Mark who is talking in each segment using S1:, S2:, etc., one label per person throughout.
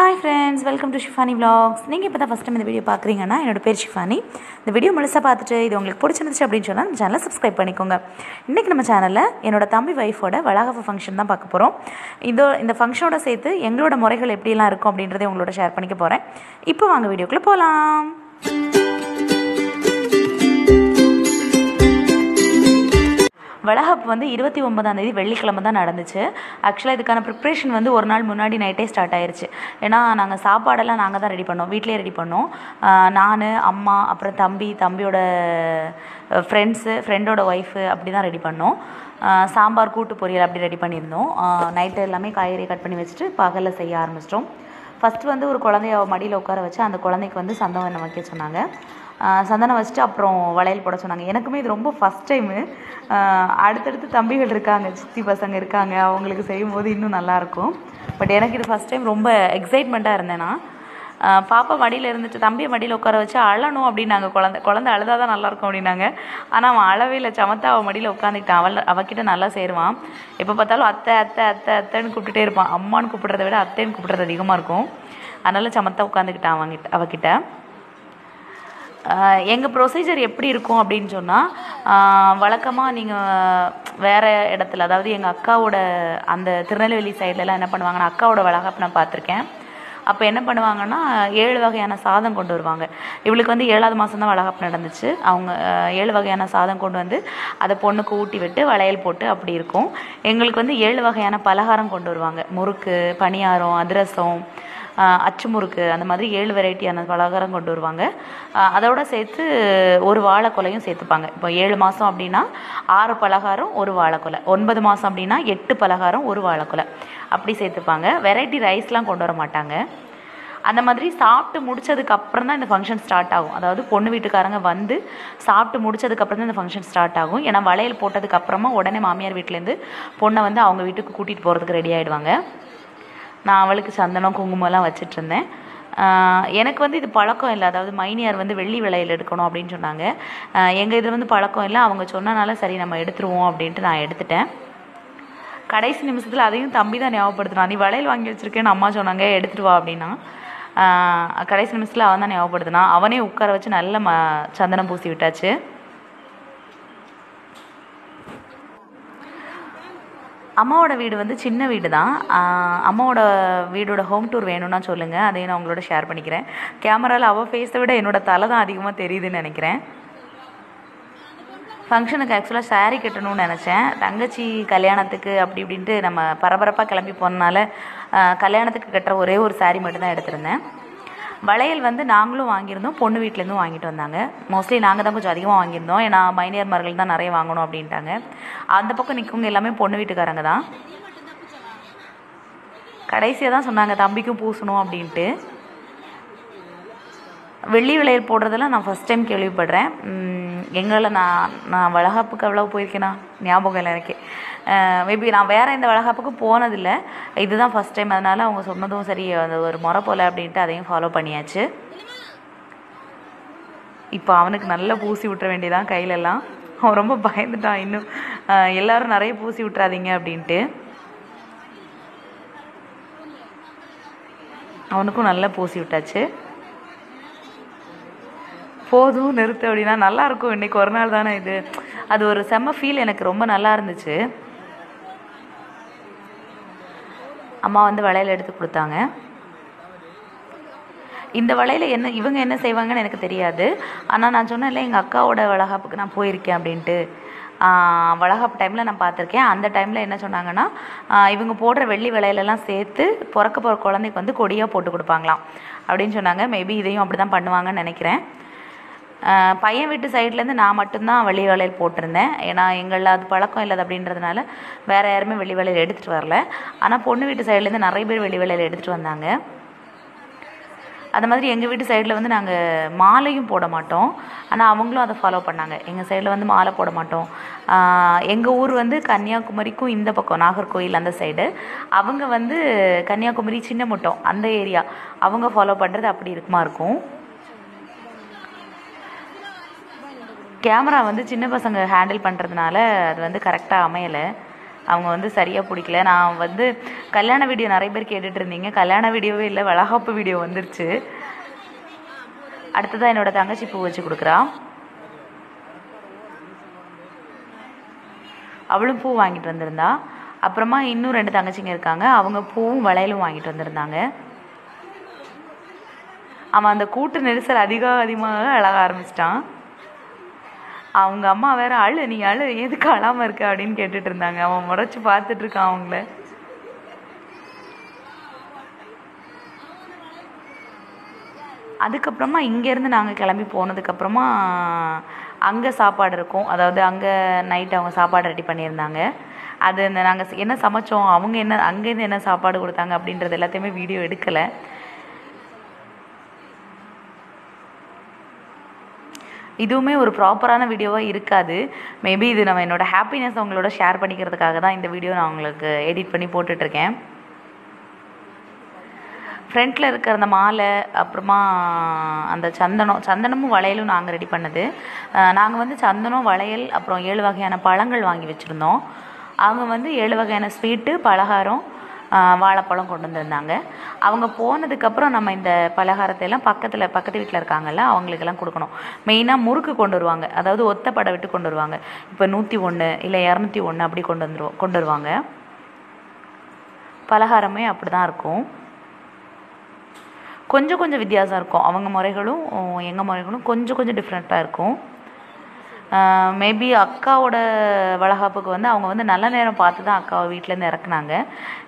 S1: Hi friends welcome to Shifani vlogs. நீங்கள் இப்போ தான் ஃபஸ்ட் டைம் இந்த வீடியோ பார்க்குறீங்கன்னா என்னோட பேர் ஷிஃபானி இந்த வீடியோ முழுசாக பார்த்துட்டு இது உங்களுக்கு பிடிச்சிருந்துச்சு அப்படின்னு சொன்னால் நம்ம சேனலை சப்ஸ்கிரைப் பண்ணிக்கோங்க. இன்றைக்கி நம்ம சேனலில் என்னோட தம்பி ஒய்ஃபோட வளாகப்ப ஃபங்க்ஷன் தான் பார்க்க போகிறோம் இதோ இந்த ஃபங்க்ஷனோட சேர்த்து எங்களோட முறைகள் எப்படிலாம் இருக்கும் அப்படின்றதை உங்களோட ஷேர் பண்ணிக்க போகிறேன் இப்போ வாங்க வீடியோக்குள்ளே போகலாம் வளகப் வந்து இருபத்தி ஒன்பதாம் தேதி வெள்ளிக்கிழமை தான் நடந்துச்சு. ஆக்சுவலாக இதுக்கான ப்ரிப்ரேஷன் வந்து ஒரு நாள் முன்னாடி நைட்டே ஸ்டார்ட் ஆயிருச்சு. ஏன்னா நாங்கள் சாப்பாடெல்லாம் நாங்கள் தான் ரெடி பண்ணோம். வீட்டிலே ரெடி பண்ணோம். நான் அம்மா அப்புறம் தம்பி தம்பியோட ஃப்ரெண்ட்ஸு ஃப்ரெண்டோட ஒய்ஃபு அப்படி தான் ரெடி பண்ணோம். சாம்பார் கூட்டு பொரியல் அப்படி ரெடி பண்ணியிருந்தோம். நைட்டு எல்லாமே காய்கறி கட் பண்ணி வச்சுட்டு பகலில் செய்ய ஆரம்பிச்சிட்டோம். ஃபஸ்ட்டு வந்து ஒரு குழந்தைய மடியில் உட்கார வச்சு அந்த குழந்தைக்கு வந்து சந்தனம் வைக்க சொன்னாங்க. சந்தனம் வச்சுட்டு அப்புறம் வளையல் போட சொன்னாங்க. எனக்குமே இது ரொம்ப ஃபஸ்ட் டைமு அடுத்தடுத்து தம்பிகள் இருக்காங்க சித்தி பசங்க இருக்காங்க அவங்களுக்கு செய்யும்போது இன்னும் நல்லாயிருக்கும் பட் எனக்கு இது ஃபஸ்ட் டைம் ரொம்ப எக்ஸைட்மெண்ட்டாக இருந்தேன். நான் பாப்பா மடியில் இருந்துட்டு தம்பியை மடியில் உட்கார வச்சு அழணும் அப்படின்னாங்க. குழந்தை குழந்தை அழுதா தான் நல்லாயிருக்கும் அப்படின்னாங்க. ஆனால் அவன் அழவே இல்லை. சமத்தா அவன் மடியில் உட்காந்துக்கிட்டான் அவள் அவகிட்ட நல்லா சேருவான். எப்போ பார்த்தாலும் அத்தை அத்தை அத்தை அத்தைன்னு கூப்பிட்டுட்டே இருப்பான். அம்மான்னு கூப்பிட்றத விட அத்தைன்னு கூப்பிட்றது அதிகமாக இருக்கும். அதனால் சமத்தா உட்காந்துக்கிட்டான் அவங்கிட்ட அவகிட்ட. எங்கள் ப்ரொசீஜர் எப்படி இருக்கும் அப்படின்னு சொன்னால் வழக்கமாக நீங்கள் வேறு இடத்துல அதாவது எங்கள் அக்காவோட அந்த திருநெல்வேலி சைட்லலாம் என்ன பண்ணுவாங்கன்னா அக்காவோட வளகாப்பு நான் பார்த்துருக்கேன். அப்போ என்ன பண்ணுவாங்கன்னா ஏழு வகையான சாதம் கொண்டு வருவாங்க. இவளுக்கு வந்து ஏழாவது மாதம் தான் வளகாப்பு நடந்துச்சு. அவங்க ஏழு வகையான சாதம் கொண்டு வந்து அதை பொண்ணுக்கு ஊட்டி விட்டு வளையல் போட்டு அப்படி இருக்கும். எங்களுக்கு வந்து ஏழு வகையான பலகாரம் கொண்டு வருவாங்க. முறுக்கு பணியாரம் அதிரசம் அச்சுமுறுக்கு அச்சு முறுக்கு அந்த மாதிரி ஏழு வெரைட்டியான பலகாரம் கொண்டு வருவாங்க. அதோடு அதோட சேர்த்து ஒரு வாழைக்கொலையும் சேர்த்துப்பாங்க. இப்போ ஏழு மாதம் அப்படின்னா ஆறு பலகாரம் ஒரு வாழைக்கொலை. ஒன்பது மாதம் அப்படின்னா எட்டு பலகாரம் ஒரு வாழைக்கொலை. அப்படி சேர்த்துப்பாங்க. வெரைட்டி ரைஸ்லாம் கொண்டு வர மாட்டாங்க. அந்த மாதிரி சாப்பிட்டு முடிச்சதுக்கு அப்புறம் தான் இந்த ஃபங்க்ஷன் ஸ்டார்ட் ஆகும். அதாவது பொண்ணு வீட்டுக்காரங்க வந்து சாப்பிட்டு முடிச்சதுக்கு அப்புறம் தான் இந்த ஃபங்க்ஷன் ஸ்டார்ட் ஆகும். ஏன்னா வளையல் போட்டதுக்கு அப்புறமா உடனே மாமியார் வீட்டிலேருந்து பொண்ணை வந்து அவங்க வீட்டுக்கு கூட்டிகிட்டு போகிறதுக்கு ரெடி ஆகிடுவாங்க நான் அவளுக்கு சந்தனம் குங்குமம்லாம் வச்சிட்ருந்தேன். எனக்கு வந்து இது பழக்கம் இல்லை. அதாவது மைனியார் வந்து வெள்ளி விலையில் எடுக்கணும் அப்படின்னு சொன்னாங்க. எங்கள் இதில் வந்து பழக்கம் இல்லை. அவங்க சொன்னனால சரி நம்ம எடுத்துருவோம் அப்படின்ட்டு நான் எடுத்துட்டேன். கடைசி நிமிஷத்தில் அதையும் தம்பி தான் ஞாபகப்படுத்தினான். நீ வளையல் வாங்கி வச்சிருக்கேன்னு அம்மா சொன்னாங்க எடுத்துட்டு வா அப்படின்னா. கடைசி நிமிஷத்தில் அவன் தான் ஞாபகப்படுத்தினான். அவனே உட்கார வச்சு நல்ல ம சந்தனம் பூசி விட்டாச்சு. அம்மாவோட வீடு வந்து சின்ன வீடு தான் அம்மாவோட வீடோட ஹோம் டூர் வேணும்னா சொல்லுங்கள் அதையும் நான் உங்களோட ஷேர் பண்ணிக்கிறேன். கேமராவில் அவள் ஃபேஸை விட என்னோட தலை தான் அதிகமாக தெரியுதுன்னு நினைக்கிறேன். ஃபங்க்ஷனுக்கு ஆக்சுவலாக saree கட்டணும்னு நினச்சேன். தங்கச்சி கல்யாணத்துக்கு அப்படி இப்படின்ட்டு நம்ம பரபரப்பாக கிளம்பி போனனால கல்யாணத்துக்கு கட்டுற ஒரே ஒரு saree மட்டும்தான் எடுத்திருந்தேன். வளையல் வந்து நாங்களும் வாங்கியிருந்தோம் பொண்ணு வீட்டிலேருந்தும் வாங்கிட்டு வந்தாங்க. மோஸ்ட்லி நாங்கள் தான் கொஞ்சம் அதிகமாக வாங்கியிருந்தோம். ஏன்னா மைனியர்மார்கள் தான் நிறைய வாங்கணும் அப்படின்ட்டாங்க. அந்த பக்கம் நிற்கவங்க எல்லாமே பொண்ணு வீட்டுக்காரங்க தான். கடைசியாக தான் சொன்னாங்க தம்பிக்கும் பூசணும் அப்படின்ட்டு. வெள்ளி விளையல் போடுறதெல்லாம் நான் ஃபஸ்ட் டைம் கேள்விப்படுறேன். எங்களை நான் நான் வளகாப்புக்கு அவ்வளோ போயிருக்கேனா? ஞாபகம் இல்லை எனக்கு. மேபி நான் வேறு இந்த வளகாப்புக்கு போனதில்லை. இதுதான் ஃபஸ்ட் டைம் அதனால் அவங்க சொன்னதும் சரி அந்த ஒரு முறை போல் அப்படின்ட்டு அதையும் ஃபாலோ பண்ணியாச்சு. இப்போ அவனுக்கு நல்லா பூசி விட்டுற வேண்டியதான் கையிலெல்லாம். அவன் ரொம்ப பயந்துட்டான் இன்னும். அஹ் எல்லாரும் நிறைய பூசி விட்றாதீங்க அப்படின்ட்டு. அவனுக்கும் நல்லா பூசி விட்டாச்சு. போதும் நிறுத்து அப்படின்னா நல்லா இருக்கும் இன்னைக்கு ஒரு நாள் தானே இது. அது ஒரு செம்ம ஃபீல் எனக்கு ரொம்ப நல்லா இருந்துச்சு. அம்மா வந்து வளையல் எடுத்து கொடுத்தாங்க. இந்த வளையல என்ன இவங்க என்ன செய்வாங்கன்னு எனக்கு தெரியாது. ஆனால் நான் சொன்னேன்ல எங்கள் அக்காவோட வளகாப்புக்கு நான் போயிருக்கேன் அப்படின்ட்டு. வளகாப்பு டைமில் நான் பார்த்துருக்கேன். அந்த டைமில் என்ன சொன்னாங்கன்னா இவங்க போடுற வெள்ளி விலையிலலாம் சேர்த்து பிறக்க போகிற குழந்தைக்கு வந்து கொடியாக போட்டு கொடுப்பாங்களாம். அப்படின்னு சொன்னாங்க. மேபி இதையும் அப்படி தான் பண்ணுவாங்கன்னு நினைக்கிறேன். பையன் வீட்டு சைட்லேருந்து நான் மட்டும்தான் வெளி வளையல் போட்டிருந்தேன். ஏன்னா எங்களில் அது பழக்கம் இல்லை அப்படின்றதுனால வேறு யாருமே வெளி வளையல் எடுத்துகிட்டு வரல. ஆனால் பொண்ணு வீட்டு சைட்லேருந்து நிறைய பேர் வெளி வளையல் எடுத்துகிட்டு வந்தாங்க. அந்த மாதிரி எங்கள் வீட்டு சைடில் வந்து நாங்கள் மாலையும் போட மாட்டோம். ஆனால் அவங்களும் அதை ஃபாலோ பண்ணாங்க. எங்கள் சைடில் வந்து மாலை போட மாட்டோம். எங்கள் ஊர் வந்து கன்னியாகுமரிக்கும் இந்த பக்கம் நாகர்கோயில் அந்த சைடு அவங்க வந்து கன்னியாகுமரி சின்னமுட்டம் அந்த ஏரியா அவங்க ஃபாலோ பண்ணுறது அப்படி இருக்குமா இருக்கும். கேமரா வந்து சின்ன பசங்க ஹேண்டில் பண்ணுறதுனால அது வந்து கரெக்டாக அமையலை. அவங்க வந்து சரியாக பிடிக்கல. நான் வந்து கல்யாண வீடியோ நிறைய பேர் கேட்டுட்டு இருந்தீங்க. கல்யாண வீடியோவே இல்லை வளகாப்பு வீடியோ வந்துருச்சு. அடுத்ததாக என்னோட தங்கச்சி பூ வச்சு கொடுக்குறா. அவளும் பூ வாங்கிட்டு வந்திருந்தா. அப்புறமா இன்னும் ரெண்டு தங்கச்சிங்க இருக்காங்க. அவங்க பூவும் வளையலும் வாங்கிட்டு வந்திருந்தாங்க. அவன் அந்த கூட்டு நெரிசல் அதிக அதிகமாக அழக ஆரம்பிச்சிட்டான். அவங்க அம்மா வேற அழு நீ அழு எதுக்கு அழாம இருக்க அப்படின்னு கேட்டுட்டு இருந்தாங்க. அவன் முறைச்சு பார்த்துட்டு இருக்கான் அவங்கள. அதுக்கப்புறமா இங்கேருந்து நாங்கள் கிளம்பி போனதுக்கப்புறமா அங்கே சாப்பாடு இருக்கும். அதாவது அங்கே நைட் அவங்க சாப்பாடு ரெடி பண்ணியிருந்தாங்க. அது இந்த நாங்கள் என்ன சமைச்சோம் அவங்க என்ன அங்கேருந்து என்ன சாப்பாடு கொடுத்தாங்க அப்படின்றது எல்லாத்தையுமே வீடியோ எடுக்கலை. இதுவுமே ஒரு ப்ராப்பரான வீடியோவாக இருக்காது. மேபி இது நம்ம என்னோட ஹாப்பினஸ் அவங்களோட ஷேர் பண்ணிக்கிறதுக்காக தான் இந்த வீடியோ நான் உங்களுக்கு எடிட் பண்ணி போட்டுட்ருக்கேன். ஃப்ரண்ட்டில் இருக்கிற அந்த மாலை அப்புறமா அந்த சந்தனம் சந்தனமும் வளையலும் நாங்கள் ரெடி பண்ணது. நாங்கள் வந்து சந்தனம் வளையல் அப்புறம் ஏழு வகையான பழங்கள் வாங்கி வச்சுருந்தோம். அவங்க வந்து ஏழு வகையான ஸ்வீட்டு பலகாரம் வாழைப்பழம் கொண்டு வந்திருந்தாங்க. அவங்க போனதுக்கப்புறம் நம்ம இந்த பலகாரத்தை எல்லாம் பக்கத்தில் பக்கத்து வீட்டில் இருக்காங்கல்ல அவங்களுக்கெல்லாம் கொடுக்கணும். மெயினாக முறுக்கு கொண்டு வருவாங்க. அதாவது ஒத்த படை விட்டு கொண்டு வருவாங்க. இப்போ நூற்றி ஒன்று இல்லை இரநூத்தி ஒன்று அப்படி கொண்டு வந்துருவோம் கொண்டு வருவாங்க. பலகாரமே அப்படி தான் இருக்கும். கொஞ்சம் கொஞ்சம் வித்தியாசம் இருக்கும். அவங்க முறைகளும் எங்கள் முறைகளும் கொஞ்சம் கொஞ்சம் டிஃப்ரெண்ட்டாக இருக்கும். மேபி அக்காவோட வளகாப்புக்கு வந்து அவங்க வந்து நல்ல நேரம் பார்த்து தான் அக்காவை வீட்டிலேருந்து இறக்குனாங்க.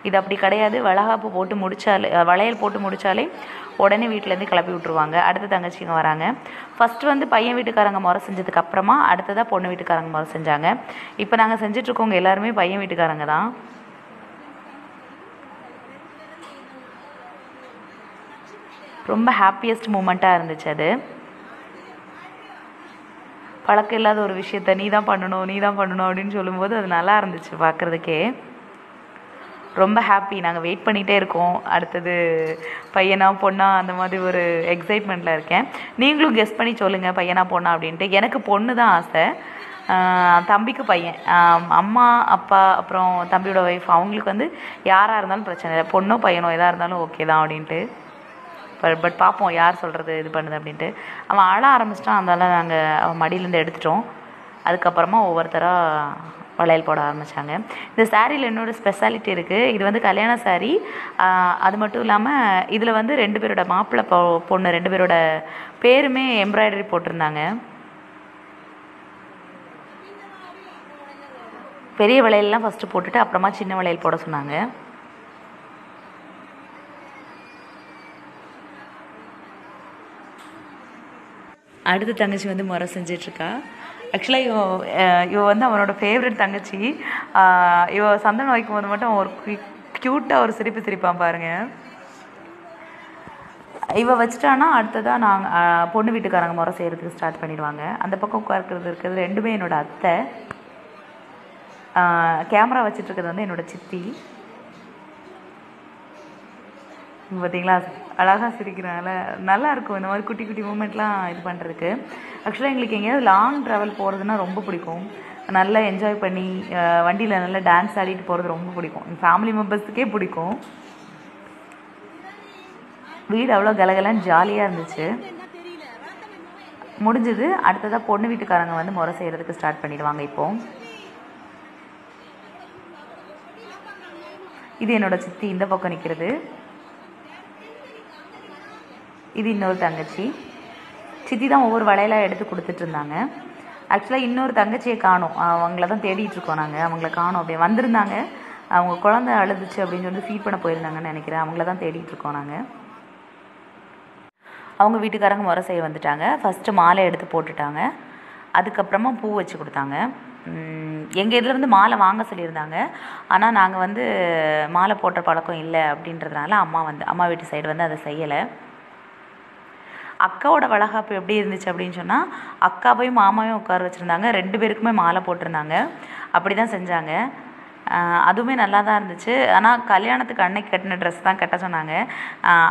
S1: இது அப்படி கிடையாது. வளகாப்பு போட்டு முடித்தாலே வளையல் போட்டு முடித்தாலே உடனே வீட்டிலேருந்து கிளப்பி விட்ருவாங்க அடுத்த தங்கச்சிங்க வராங்க. ஃபஸ்ட்டு வந்து பையன் வீட்டுக்காரங்க முறை செஞ்சதுக்கு அப்புறமா அடுத்ததாக பொண்ணு வீட்டுக்காரங்க முறை செஞ்சாங்க. இப்போ நாங்கள் செஞ்சிட்ருக்கோங்க எல்லாருமே பையன் வீட்டுக்காரங்க தான். ரொம்ப ஹாப்பியஸ்ட் மூமெண்ட்டாக இருந்துச்சு அது. பழக்கம் இல்லாத ஒரு விஷயத்த நீ தான் பண்ணணும் நீ தான் பண்ணணும் அப்படின்னு சொல்லும்போது அது நல்லா இருந்துச்சு பார்க்குறதுக்கே. ரொம்ப ஹாப்பி நாங்கள் வெயிட் பண்ணிகிட்டே இருக்கோம். அடுத்தது பையனா பொண்ணா அந்த மாதிரி ஒரு எக்ஸைட்மெண்ட்டில் இருக்கேன். நீங்களும் கெஸ் பண்ணி சொல்லுங்கள் பையனா பொண்ணா அப்படின்ட்டு. எனக்கு பொண்ணு தான் ஆசை தம்பிக்கு பையன். அம்மா அப்பா அப்புறம் தம்பியோட ஒய்ஃப் அவங்களுக்கு வந்து யாராக இருந்தாலும் பிரச்சனை இல்லை. பொண்ணோ பையனோ எதாக இருந்தாலும் ஓகே தான் அப்படின்ட்டு. பட் பட் பார்ப்போம் யார் சொல்கிறது இது பண்ணுது அப்படின்ட்டு. அவன் அழ ஆரம்பிச்சிட்டான் அதனால் நாங்கள் அவன் மடியிலேருந்து எடுத்துட்டோம். அதுக்கப்புறமா ஒவ்வொருத்தராக வளையல் போட ஆரம்பித்தாங்க இந்த சாரியில் என்னோட ஸ்பெஷாலிட்டி இருக்குது இது வந்து கல்யாண சாரீ அது மட்டும் இல்லாமல் இதில் வந்து ரெண்டு பேரோட மாப்பிள்ளை பொ பொண்ணு ரெண்டு பேரோட பேருமே எம்ப்ராய்டரி போட்டிருந்தாங்க. பெரிய வளையல்லாம் ஃபஸ்ட்டு போட்டுட்டு அப்புறமா சின்ன வளையல் போட சொன்னாங்க. அடுத்த தங்கச்சி வந்து முறை செஞ்சிட்ருக்கா. ஆக்சுவலாக இவ இவ வந்து அவனோட ஃபேவரட் தங்கச்சி. இவ சந்தனம் வைக்கும் போது மட்டும் ஒரு க்யூட்டாக ஒரு சிரிப்பு சிரிப்பான் பாருங்க. இவ வச்சுட்டானா அடுத்ததாக நாங்கள் பொண்ணு வீட்டுக்காரங்க முறை செய்கிறதுக்கு ஸ்டார்ட் பண்ணிடுவாங்க. அந்த பக்கம் உட்கார்க்கிறது இருக்கிறது ரெண்டுமே என்னோடய அத்தை. கேமரா வச்சுட்ருக்கிறது வந்து என்னோட சித்தி. பார்த்தீங்களா அழகாக சிரிக்கிறாங்கள நல்லா இருக்கும் இந்த மாதிரி குட்டி குட்டி மூமெண்ட்லாம் இது பண்ணுறதுக்கு ஆக்சுவலாக எங்களுக்கு எங்கேயாவது லாங் ட்ராவல் போகிறதுனா ரொம்ப பிடிக்கும். நல்லா என்ஜாய் பண்ணி வண்டியில் நல்லா டான்ஸ் ஆடிட்டு போகிறது ரொம்ப பிடிக்கும். எங்கள் ஃபேமிலி மெம்பர்ஸுக்கே பிடிக்கும். வீடு அவ்வளோ கலகலன்னு ஜாலியாக இருந்துச்சு. முடிஞ்சது. அடுத்ததாக பொண்ணு வீட்டுக்காரங்க வந்து முறை செய்கிறதுக்கு ஸ்டார்ட் பண்ணிடுவாங்க இப்போது இது என்னோட சித்தி இந்த பக்கம் நிற்கிறது இது இன்னொரு தங்கச்சி. சித்தி தான் ஒவ்வொரு வளையலாக எடுத்து கொடுத்துட்டு இருந்தாங்க. ஆக்சுவலாக இன்னொரு தங்கச்சியை காணும். அவங்கள தான் தேடிட்டு இருக்கோம் நாங்கள் அவங்கள காணும். அப்படி வந்திருந்தாங்க. அவங்க குழந்த அழுதுச்சு அப்படின்னு சொல்லி ஃபீட் பண்ண போயிருந்தாங்கன்னு நினைக்கிறேன். அவங்கள தான் தேடிட்டு இருக்கோம் நாங்கள் அவங்க வீட்டுக்காரங்க முறை செய்ய வந்துட்டாங்க. ஃபஸ்ட்டு மாலை எடுத்து போட்டுட்டாங்க. அதுக்கப்புறமா பூ வச்சு கொடுத்தாங்க. எங்கள் இதில் வந்து மாலை வாங்க சொல்லியிருந்தாங்க. ஆனால் நாங்கள் வந்து மாலை போட்ட பழக்கம் இல்லை அப்படின்றதுனால அம்மா வந்து அம்மா வீட்டு சைடு வந்து அதை செய்யலை. அக்காவோட வளகாப்பு எப்படி இருந்துச்சு அப்படின்னு சொன்னால் அக்காவையும் மாமாவையும் உட்கார வச்சுருந்தாங்க. ரெண்டு பேருக்குமே மாலை போட்டிருந்தாங்க. அப்படி தான் செஞ்சாங்க அதுவுமே நல்லா தான் இருந்துச்சு. ஆனால் கல்யாணத்துக்கு அன்னைக்கு கட்டின ட்ரெஸ் தான் கட்ட சொன்னாங்க.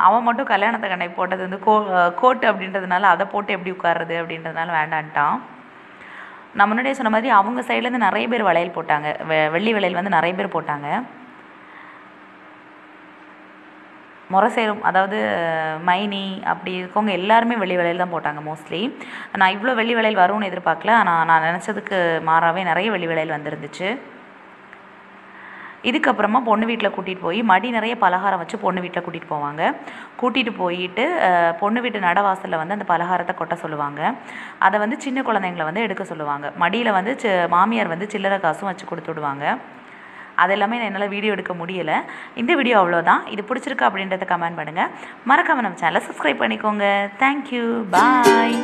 S1: அவன் மட்டும் கல்யாணத்துக்கு அன்னைக்கு போட்டது வந்து கோ கோட்டு அப்படின்றதுனால அதை போட்டு எப்படி உட்காருறது அப்படின்றதுனால வேண்டான்ட்டான். நான் முன்னாடியே சொன்ன மாதிரி அவங்க சைட்லேருந்து நிறைய பேர் வளையல் போட்டாங்க. வெ- வெள்ளி வளையல் வந்து நிறைய பேர் போட்டாங்க. முறை அதாவது மைனி அப்படி இருக்கவங்க எல்லாருமே வெள்ளி வளையல் தான் போட்டாங்க மோஸ்ட்லி நான் இவ்வளோ வெள்ளி வளையல் வரும்னு எதிர்பார்க்கல. ஆனால் நான் நினச்சதுக்கு மாறாவே நிறைய வெள்ளி வளையல் வந்துருந்துச்சு. இதுக்கப்புறமா பொண்ணு வீட்டில் கூட்டிகிட்டு போய் மடி நிறைய பலகாரம் வச்சு பொண்ணு வீட்டில் கூட்டிகிட்டு போவாங்க. கூட்டிகிட்டு போயிட்டு பொண்ணு வீட்டு நடவாசலில் வந்து அந்த பலகாரத்தை கொட்ட சொல்லுவாங்க. அதை வந்து சின்ன குழந்தைங்களை வந்து எடுக்க சொல்லுவாங்க. மடியில் வந்து மாமியார் வந்து சில்லறை காசும் வச்சு கொடுத்து விடுவாங்க. அது எல்லாமே என்னால் வீடியோ எடுக்க முடியலை. இந்த வீடியோ அவ்வளோதான் இது பிடிச்சிருக்கா அப்படின்றத கமெண்ட் பண்ணுங்கள் மறக்காமல் நம்ம சேனலை சப்ஸ்கிரைப் பண்ணிக்கோங்க. Thank you bye